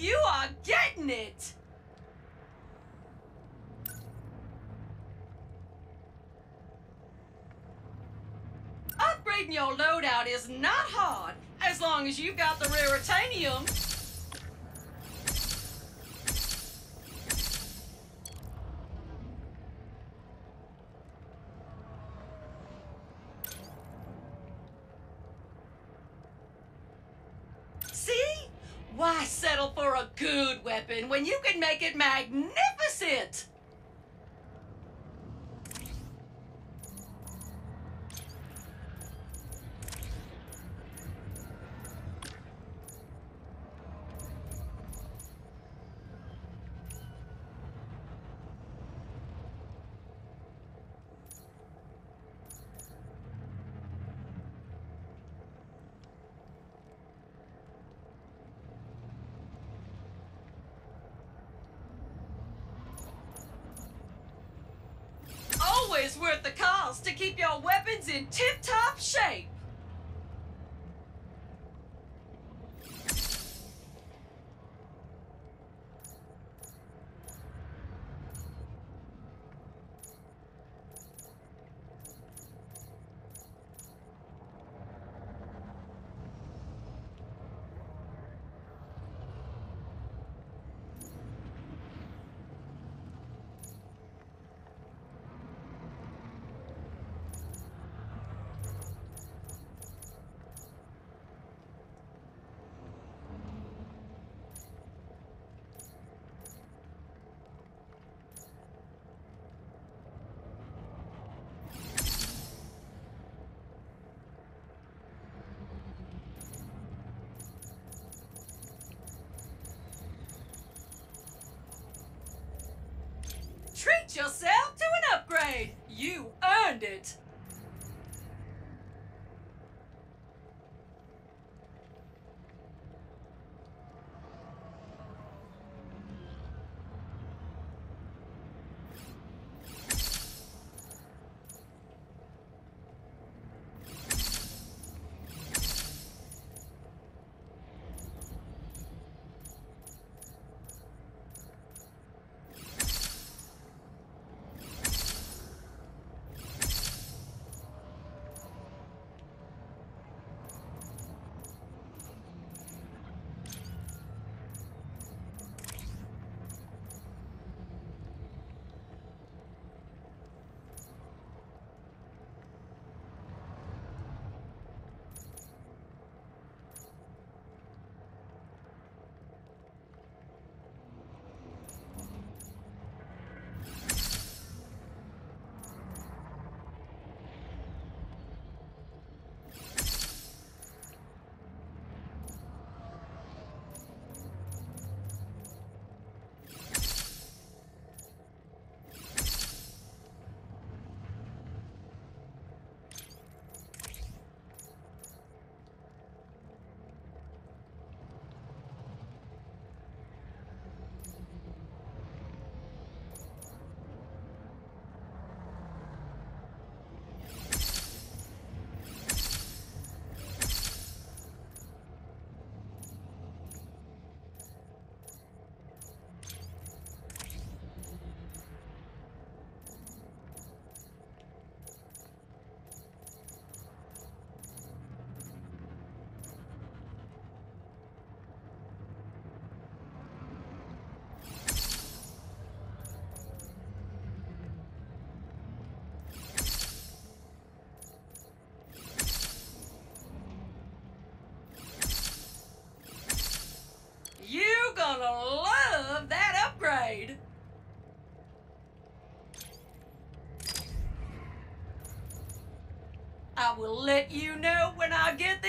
you are getting it! Upgrading your loadout is not hard, as long as you've got the raritanium. See? Why settle for a good weapon when you can make it magnificent? To keep your weapons in tip-top shape. Treat yourself to an upgrade. You earned it.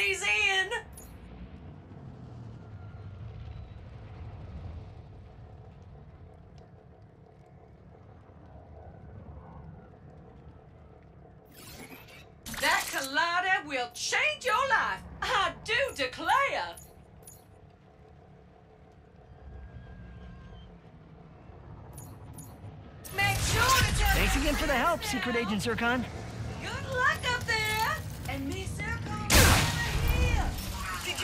I in. That collider will change your life. I do declare. Make sure to tell Thanks again for the help, Secret Agent Zurkon. Good luck up there. And Miss Zurkon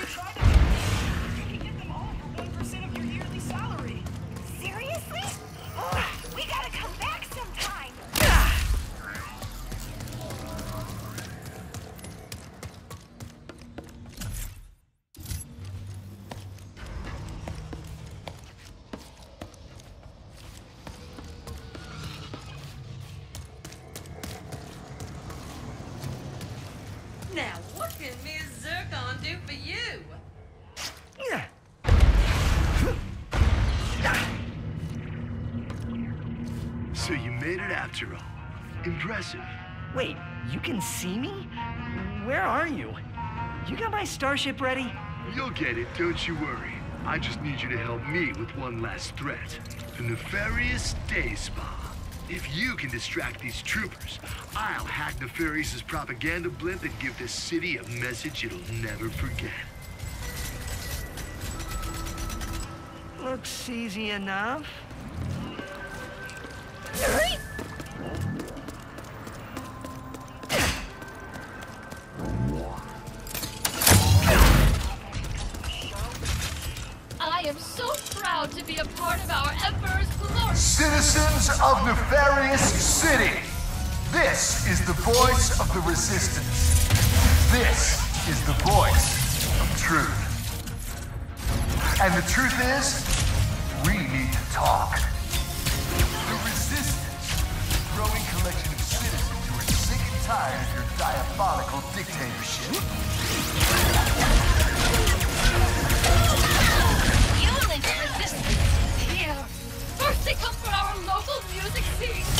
try Wait, you can see me? Where are you? You got my starship ready? You'll get it, don't you worry. I just need you to help me with one last threat. The nefarious day spa. If you can distract these troopers, I'll hack Nefarious's propaganda blimp and give this city a message it'll never forget. Looks easy enough. This is the voice of the resistance. This is the voice of truth. And the truth is, we need to talk. The resistance, a growing collection of citizens who are sick and tired of your diabolical dictatorship. Unit resistance here. First they come for our local music scene.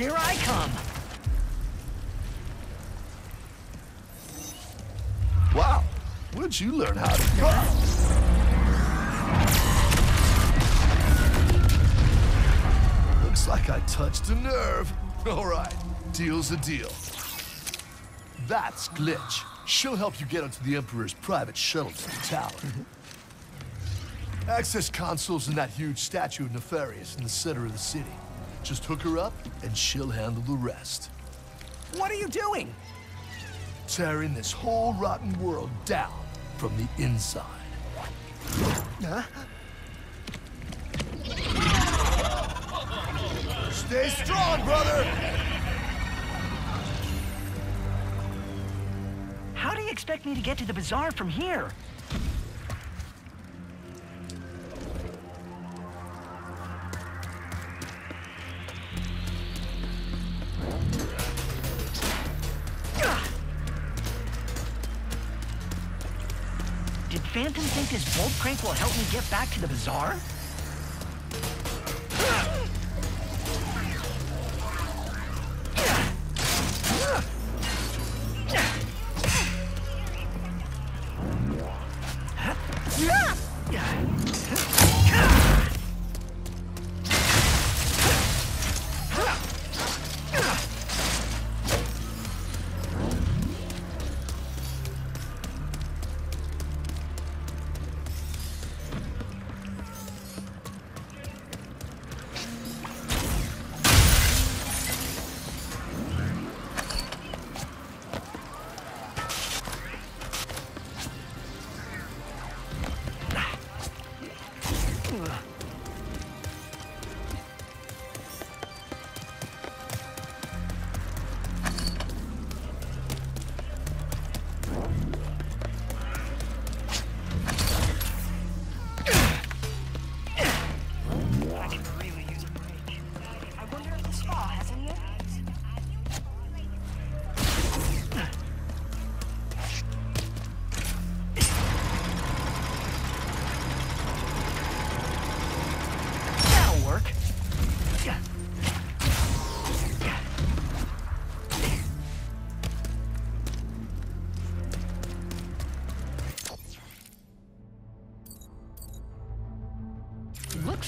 Here I come! Wow, where'd you learn how to do Looks like I touched a nerve. All right, deal's a deal. That's Glitch. She'll help you get onto the Emperor's private shuttle to the tower. Access console's in that huge statue of Nefarious in the center of the city. Just hook her up, and she'll handle the rest. What are you doing? Tearing this whole rotten world down from the inside. Huh? Stay strong, brother! How do you expect me to get to the bazaar from here? Did Phantom think this bolt crank will help me get back to the bazaar?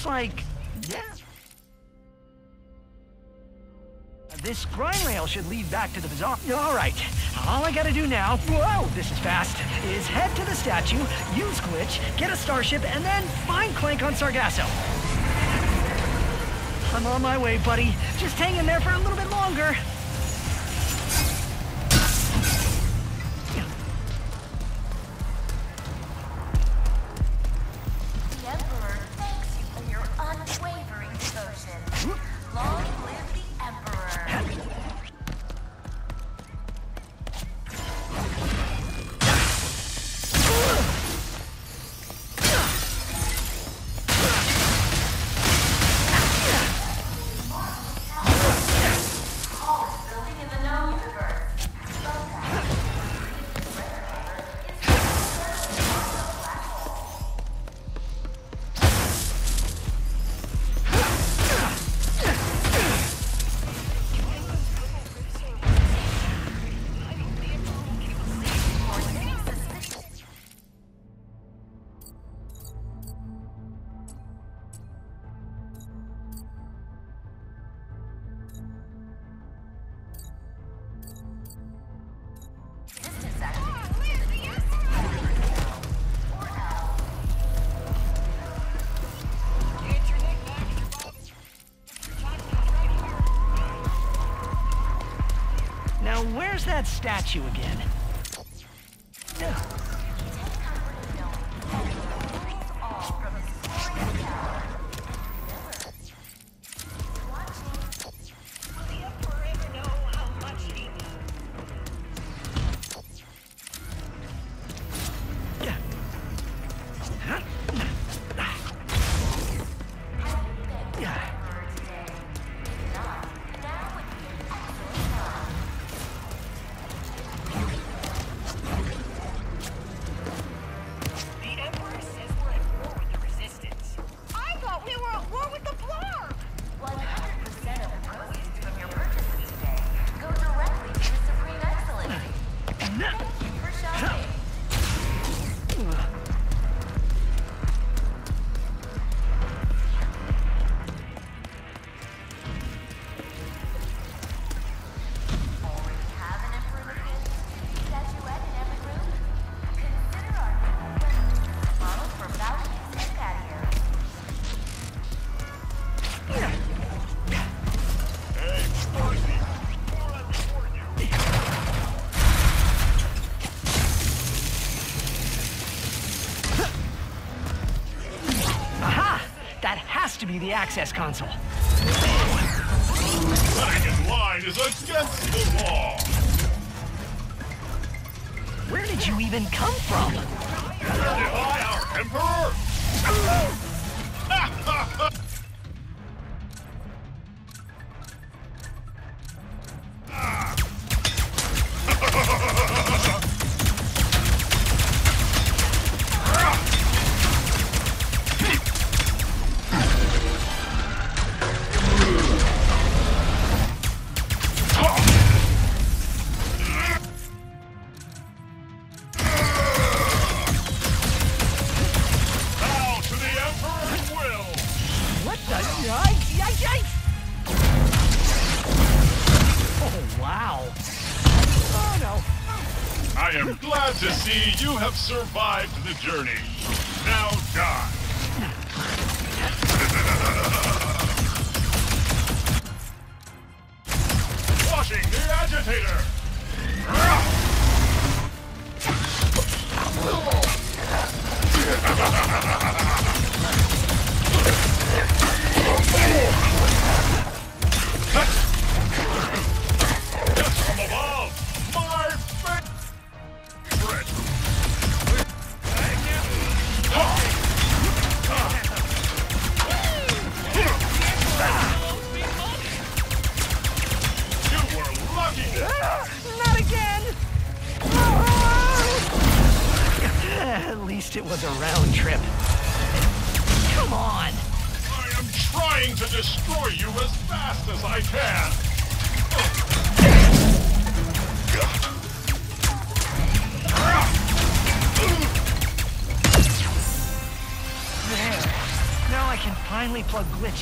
Like, yeah. This grind rail should lead back to the bazaar. All right, all I gotta do now, whoa, this is fast, is head to the statue, use Glitch, get a starship, and then find Clank on Sargasso. I'm on my way, buddy. Just hang in there for a little bit longer. That statue again? Be the access console. In line is against the law. Where did you even come from? Defy our emperor! I am glad to see you have survived the journey. Now die. Washing the agitator!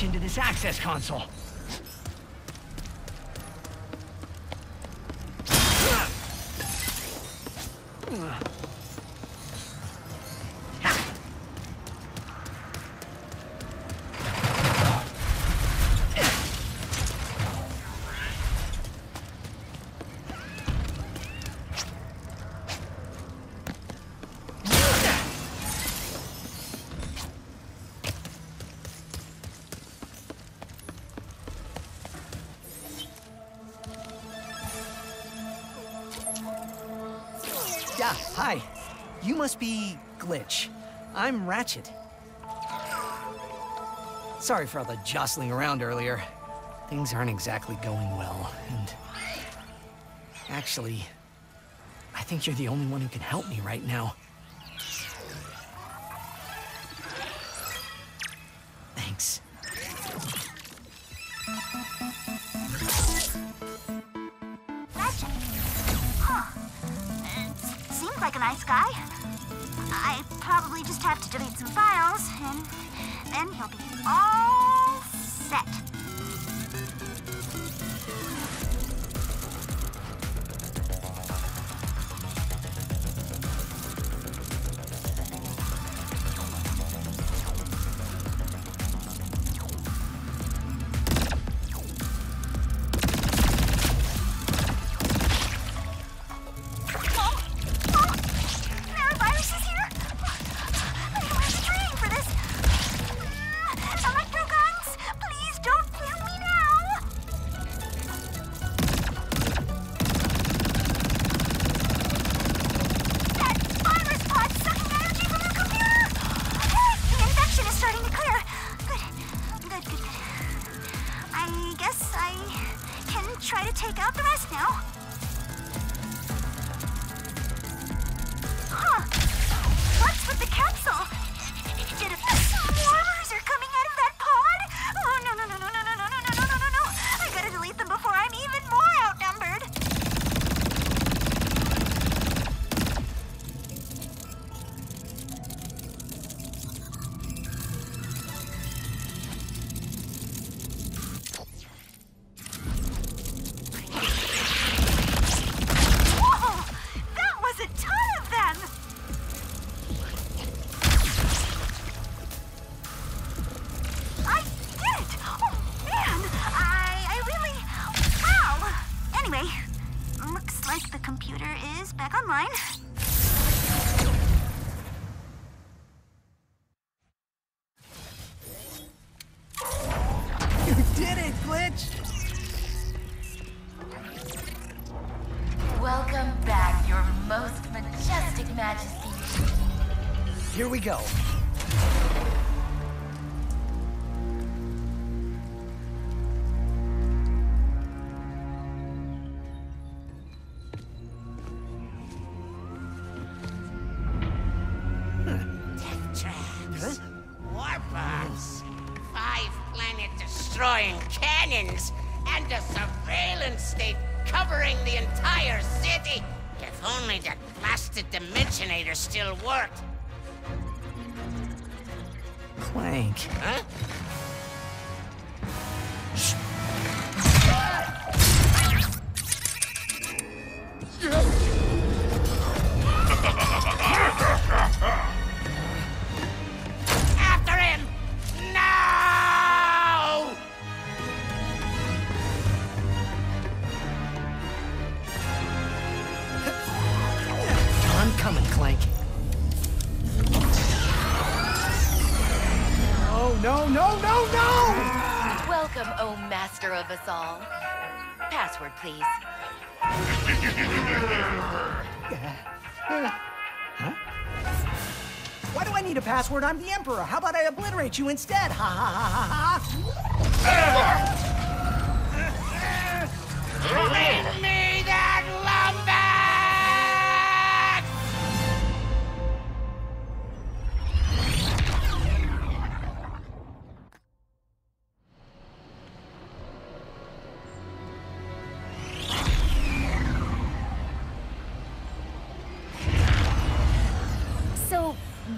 Into this access console. You must be Glitch. I'm Ratchet. Sorry for all the jostling around earlier. Things aren't exactly going well, and... Actually, I think you're the only one who can help me right now. Thanks. Magic. Huh. Like a nice guy. I probably just have to delete some files, and then he'll be all set. Here we go. Password, please. Why do I need a password? I'm the Emperor. How about I obliterate you instead? Ha ha ha ha ha! Bring me that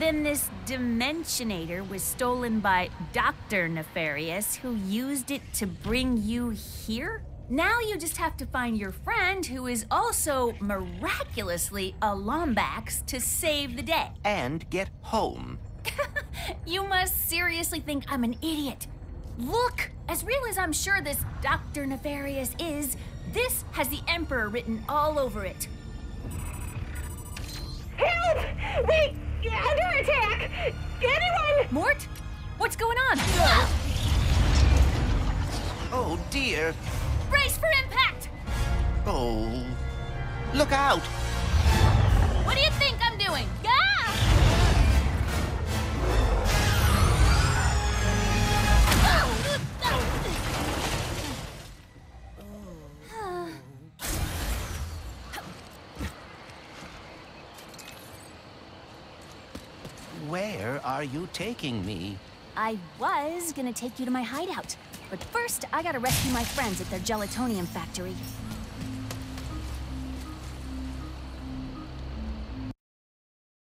then this Dimensionator was stolen by Dr. Nefarious, who used it to bring you here? Now you just have to find your friend, who is also miraculously a Lombax, to save the day. And get home. You must seriously think I'm an idiot. Look, as real as I'm sure this Dr. Nefarious is, this has the Emperor written all over it. Help! Mort? What's going on? Oh dear. Brace for impact! Oh. Look out! What do you think I'm doing? Taking me? I was gonna take you to my hideout, but first I gotta rescue my friends at their gelatonium factory.